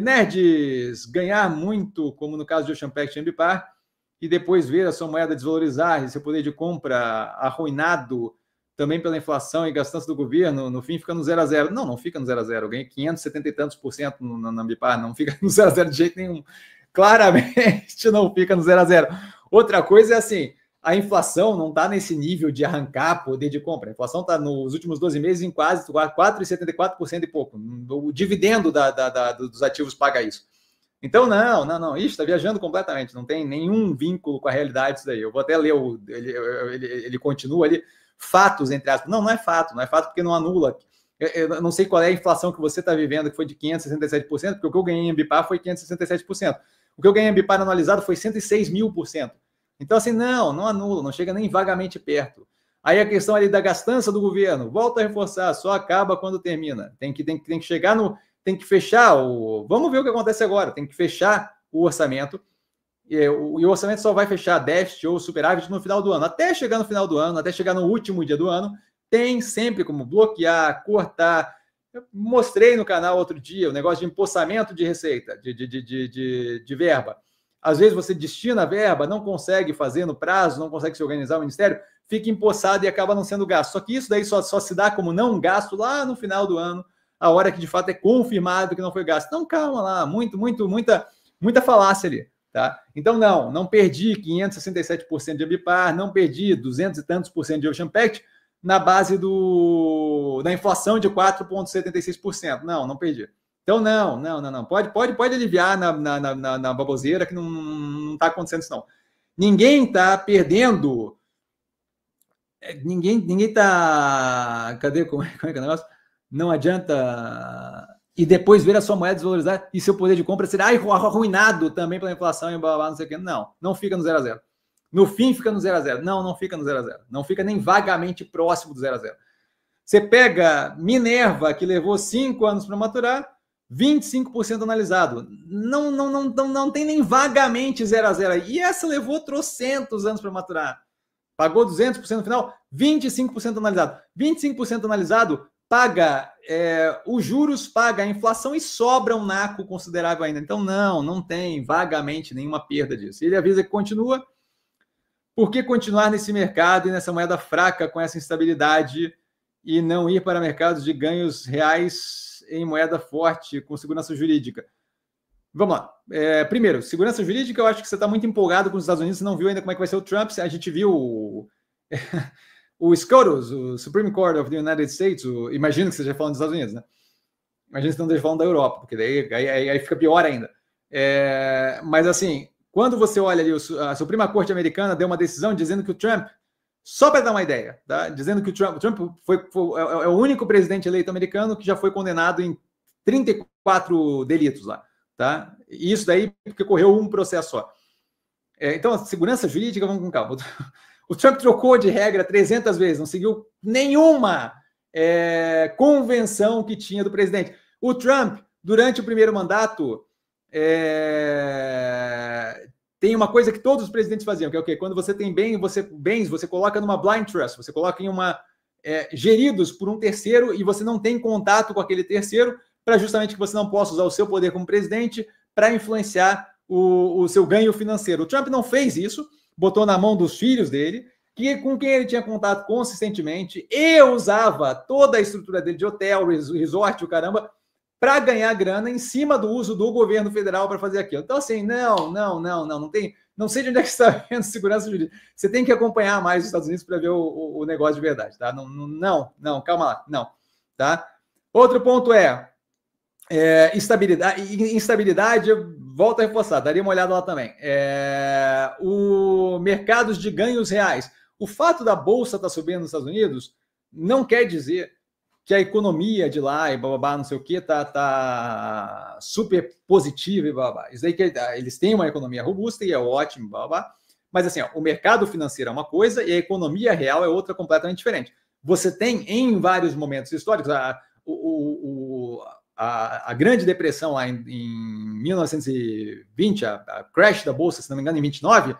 nerds ganhar muito, como no caso de Ocean Pact e Ambipar, e depois ver a sua moeda desvalorizar e seu poder de compra arruinado também pela inflação e gastança do governo, no fim fica no zero a zero. Não, não fica no zero a zero. Ganhei 570 e tantos por cento no, na Ambipar, não fica no zero a zero de jeito nenhum. Claramente não fica no zero a zero. Outra coisa é assim, a inflação não está nesse nível de arrancar poder de compra. A inflação está nos últimos 12 meses em quase 4,74% e pouco. O dividendo da, da, da, dos ativos paga isso. Então, não, não, não. Isso está viajando completamente. Não tem nenhum vínculo com a realidade isso daí. Eu vou até ler o. Ele, ele, ele continua ali. Fatos, entre aspas. Não, não é fato. Não é fato porque não anula. Eu não sei qual é a inflação que você está vivendo, que foi de 567%, porque o que eu ganhei em Bipar foi 567%. O que eu ganhei em Bipar analisado foi 106 mil por cento. Então, assim, não, não anula, não chega nem vagamente perto. Aí a questão ali da gastança do governo, volta a reforçar, só acaba quando termina. Tem que, tem, tem que chegar no. Tem que fechar o. Vamos ver o que acontece agora. Tem que fechar o orçamento. E o, e o orçamento só vai fechar déficit ou superávit no final do ano. Até chegar no final do ano, até chegar no último dia do ano, tem sempre como bloquear, cortar. Eu mostrei no canal outro dia o negócio de empossamento de receita, de, de, de, de, de verba. Às vezes você destina a verba, não consegue fazer no prazo, não consegue se organizar o ministério, fica empossado e acaba não sendo gasto. Só que isso daí só, só se dá como não gasto lá no final do ano, a hora que de fato é confirmado que não foi gasto. Então, calma lá, muito, muito, muita, muita falácia ali. Tá? Então, não, não perdi 567% de Ambipar, não perdi 200 e tantos por cento de Ocean Pact na base do, da inflação de 4,76%. Não, não perdi. Então, não, não, não, não. Pode, pode, pode aliviar na, na, na, na baboseira que não está acontecendo isso, não. Ninguém está perdendo. É, ninguém ninguém está. Cadê? Como é, como é que é o negócio? Não adianta. E depois ver a sua moeda desvalorizar e seu poder de compra ser arruinado também pela inflação e blá, blá, não sei o quê. Não, não fica no zero a zero. No fim fica no zero a zero. Não, não fica no zero a zero. Não fica nem vagamente próximo do zero a zero. Você pega Minerva, que levou cinco anos para maturar, 25% analisado. Não, não, não, não, não tem nem vagamente 0 a 0 E essa levou trocentos anos para maturar. Pagou 200% no final, 25% analisado. 25% analisado paga é, os juros, paga a inflação e sobra um naco considerável ainda. Então, não, não tem vagamente nenhuma perda disso. Ele avisa que continua. Por que continuar nesse mercado e nessa moeda fraca com essa instabilidade e não ir para mercados de ganhos reais em moeda forte com segurança jurídica? Vamos lá. É, primeiro, segurança jurídica, eu acho que você está muito empolgado com os Estados Unidos, você não viu ainda como é que vai ser o Trump. A gente viu o, o SCOTUS, o Supreme Court of the United States, o, imagino que você esteja falando dos Estados Unidos, né? Imagina você não esteja falando da Europa, porque daí aí, aí, aí fica pior ainda. É, mas assim, quando você olha ali, a Suprema Corte Americana deu uma decisão dizendo que o Trump só para dar uma ideia, tá? dizendo que o Trump, Trump foi, foi, é, é o único presidente eleito americano que já foi condenado em 34 delitos lá. Tá? E isso daí porque correu um processo só. É, então, a segurança jurídica, vamos com calma. O Trump trocou de regra 300 vezes, não seguiu nenhuma é, convenção que tinha do presidente. O Trump, durante o primeiro mandato, é, tem uma coisa que todos os presidentes faziam, que é o quê? Quando você tem bem, você, bens, você coloca numa blind trust, você coloca em uma. É, geridos por um terceiro e você não tem contato com aquele terceiro para justamente que você não possa usar o seu poder como presidente para influenciar o, o seu ganho financeiro. O Trump não fez isso, botou na mão dos filhos dele, que com quem ele tinha contato consistentemente e usava toda a estrutura dele de hotel, resort, o caramba, para ganhar grana em cima do uso do governo federal para fazer aquilo. Então, assim, não, não, não, não, não tem. Não sei de onde é que está vendo segurança jurídica. Você tem que acompanhar mais os Estados Unidos para ver o, o, o, negócio de verdade, tá? Não, não, não, calma lá, não, tá? Outro ponto é, é instabilidade, instabilidade, volta a reforçar, daria uma olhada lá também. É, o mercados de ganhos reais. O fato da bolsa estar tá subindo nos Estados Unidos não quer dizer que a economia de lá e babá, não sei o que, tá, tá super positiva e babá. Isso aí que ah, eles têm uma economia robusta e é ótimo, babá. Mas assim, ó, o mercado financeiro é uma coisa e a economia real é outra completamente diferente. Você tem em vários momentos históricos a, o, o, a, a grande depressão lá em, em 1920, a, a, crash da bolsa, se não me engano, em 29,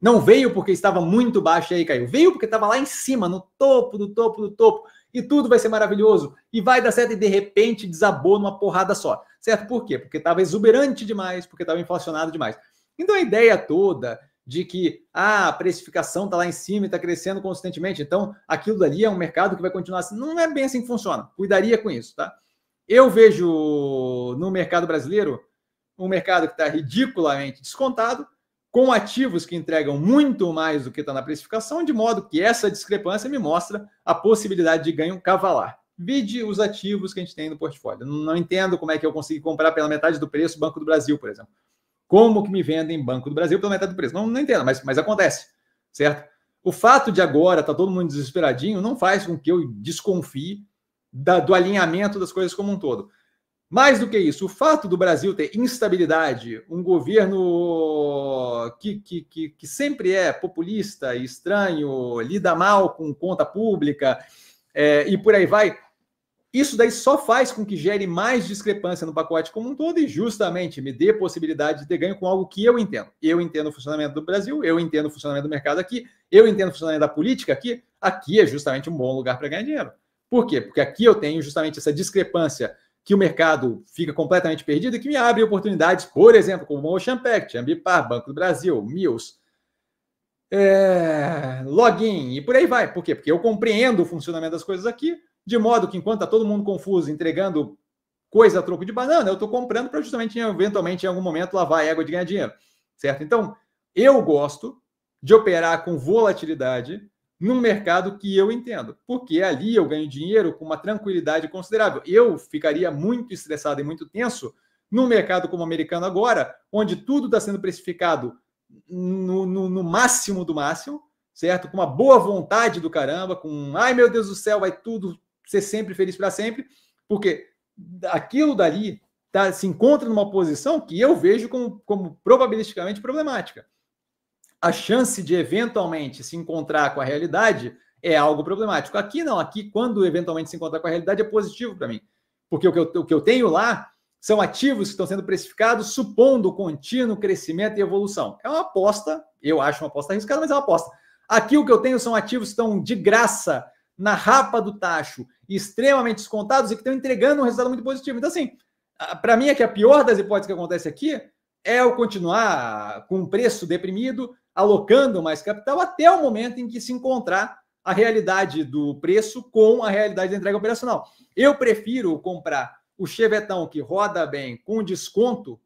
não veio porque estava muito baixo e aí caiu. Veio porque estava lá em cima, no topo do topo do topo e tudo vai ser maravilhoso e vai dar certo e de repente desabou numa porrada só. Certo? Por quê? Porque estava exuberante demais, porque estava inflacionado demais. Então a ideia toda de que ah, a precificação está lá em cima e está crescendo constantemente, então aquilo dali é um mercado que vai continuar assim. Não é bem assim que funciona. Cuidaria com isso, tá? Eu vejo no mercado brasileiro um mercado que está ridiculamente descontado, com ativos que entregam muito mais do que está na precificação, de modo que essa discrepância me mostra a possibilidade de ganho cavalar. Vide os ativos que a gente tem no portfólio. Não entendo como é que eu consegui comprar pela metade do preço Banco do Brasil, por exemplo. Como que me vendem Banco do Brasil pela metade do preço? Não, não entendo, mas, mas acontece, certo? O fato de agora estar tá todo mundo desesperadinho não faz com que eu desconfie da, do alinhamento das coisas como um todo. Mais do que isso, o fato do Brasil ter instabilidade, um governo que, que, que, que sempre é populista, estranho, lida mal com conta pública é, e por aí vai, isso daí só faz com que gere mais discrepância no pacote como um todo e justamente me dê possibilidade de ter ganho com algo que eu entendo. Eu entendo o funcionamento do Brasil, eu entendo o funcionamento do mercado aqui, eu entendo o funcionamento da política aqui. Aqui é justamente um bom lugar para ganhar dinheiro. Por quê? Porque aqui eu tenho justamente essa discrepância que o mercado fica completamente perdido e que me abre oportunidades, por exemplo, como o Ocean Pact, Ambipar, Banco do Brasil, Mills, é, Login e por aí vai. Por quê? Porque eu compreendo o funcionamento das coisas aqui, de modo que enquanto está todo mundo confuso, entregando coisa a troco de banana, eu estou comprando para justamente, eventualmente, em algum momento, lavar a égua de ganhar dinheiro. Certo? Então, eu gosto de operar com volatilidade num mercado que eu entendo, porque ali eu ganho dinheiro com uma tranquilidade considerável. Eu ficaria muito estressado e muito tenso num mercado como o americano agora, onde tudo está sendo precificado no, no, no, máximo do máximo, certo? Com uma boa vontade do caramba, com ai meu Deus do céu, vai tudo ser sempre feliz para sempre, porque aquilo dali tá, se encontra numa posição que eu vejo como, como probabilisticamente problemática a chance de eventualmente se encontrar com a realidade é algo problemático. Aqui não, aqui quando eventualmente se encontrar com a realidade é positivo para mim, porque o que, eu, o que eu tenho lá são ativos que estão sendo precificados supondo contínuo crescimento e evolução. É uma aposta, eu acho uma aposta arriscada, mas é uma aposta. Aqui o que eu tenho são ativos que estão de graça na rapa do tacho, extremamente descontados e que estão entregando um resultado muito positivo. Então, assim, para mim é que a pior das hipóteses que acontece aqui é eu continuar com o preço deprimido, alocando mais capital até o momento em que se encontrar a realidade do preço com a realidade da entrega operacional. Eu prefiro comprar o Chevetão que roda bem com desconto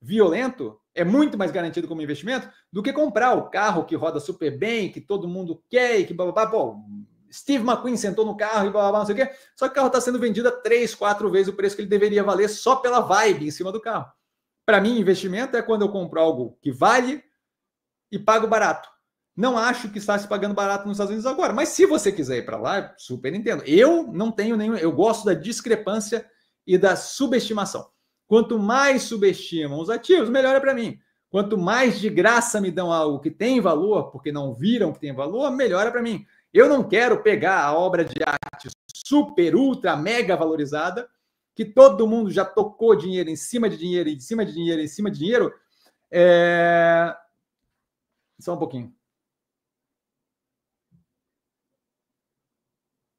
violento, é muito mais garantido como investimento, do que comprar o carro que roda super bem, que todo mundo quer e que blá, Pô, Steve McQueen sentou no carro e blá não sei o quê. Só que o carro está sendo vendido a três, quatro vezes o preço que ele deveria valer só pela vibe em cima do carro. Para mim, investimento é quando eu compro algo que vale e pago barato. Não acho que está se pagando barato nos Estados Unidos agora, mas se você quiser ir para lá, super entendo. Eu não tenho nenhum, eu gosto da discrepância e da subestimação. Quanto mais subestimam os ativos, melhor é para mim. Quanto mais de graça me dão algo que tem valor, porque não viram que tem valor, melhor é para mim. Eu não quero pegar a obra de arte super, ultra, mega valorizada, que todo mundo já tocou dinheiro em cima de dinheiro, em cima de dinheiro, em cima de dinheiro, é... Só um pouquinho.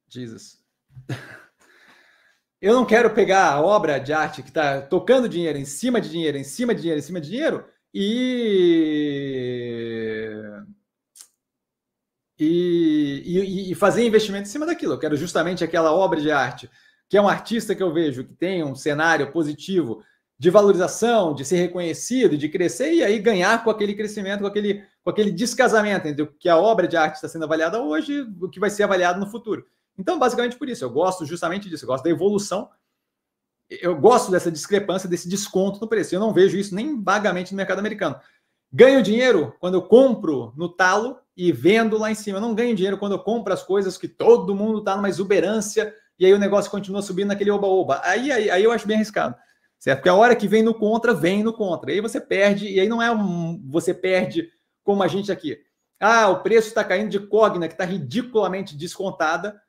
Jesus. Eu não quero pegar a obra de arte que está tocando dinheiro em cima de dinheiro, em cima de dinheiro, em cima de dinheiro e... E, e, e fazer investimento em cima daquilo. Eu quero justamente aquela obra de arte que é um artista que eu vejo que tem um cenário positivo de valorização, de ser reconhecido, de crescer e aí ganhar com aquele crescimento, com aquele, com aquele descasamento entre o que a obra de arte está sendo avaliada hoje e o que vai ser avaliado no futuro. Então, basicamente por isso, eu gosto justamente disso, eu gosto da evolução, eu gosto dessa discrepância, desse desconto no preço. Eu não vejo isso nem vagamente no mercado americano. Ganho dinheiro quando eu compro no talo e vendo lá em cima. Eu não ganho dinheiro quando eu compro as coisas que todo mundo está numa exuberância e aí o negócio continua subindo naquele oba-oba. Aí, aí, aí eu acho bem arriscado certo? Porque a hora que vem no contra, vem no contra. E aí você perde, e aí não é um, você perde como a gente aqui. Ah, o preço está caindo de Cogna, que está ridiculamente descontada.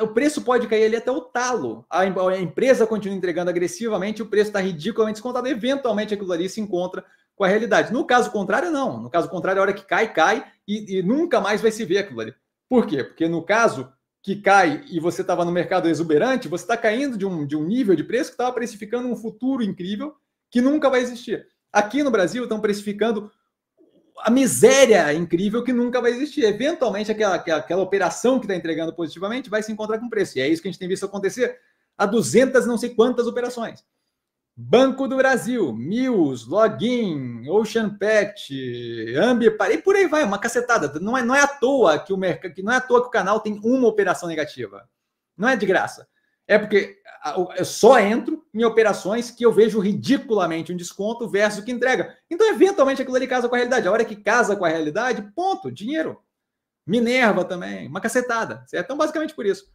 O preço pode cair ali até o talo. A, empresa continua entregando agressivamente, o preço está ridiculamente descontado. Eventualmente aquilo ali se encontra com a realidade. No caso contrário, não. No caso contrário, a hora que cai, cai e, e nunca mais vai se ver aquilo ali. Por quê? Porque no caso que cai e você estava no mercado exuberante, você está caindo de um, de um nível de preço que estava precificando um futuro incrível que nunca vai existir. Aqui no Brasil estão precificando a miséria incrível que nunca vai existir. Eventualmente, aquela, aquela, aquela operação que está entregando positivamente vai se encontrar com preço. E é isso que a gente tem visto acontecer a 200 não sei quantas operações. Banco do Brasil, Mills, Login, Ocean Pet, Ambipar, e por aí vai, uma cacetada. Não é, não é à toa que o mercado, não é à toa que o canal tem uma operação negativa. Não é de graça. É porque eu só entro em operações que eu vejo ridiculamente um desconto versus o que entrega. Então, eventualmente, aquilo ali casa com a realidade. A hora que casa com a realidade, ponto, dinheiro. Minerva também, uma cacetada, certo? Então, basicamente por isso.